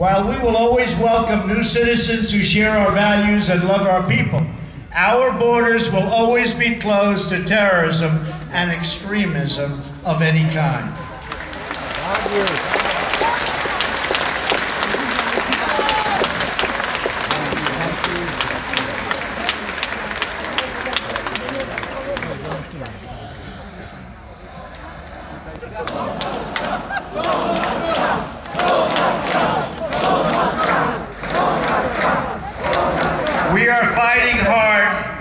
While we will always welcome new citizens who share our values and love our people, our borders will always be closed to terrorism and extremism of any kind. Thank you. We are fighting hard.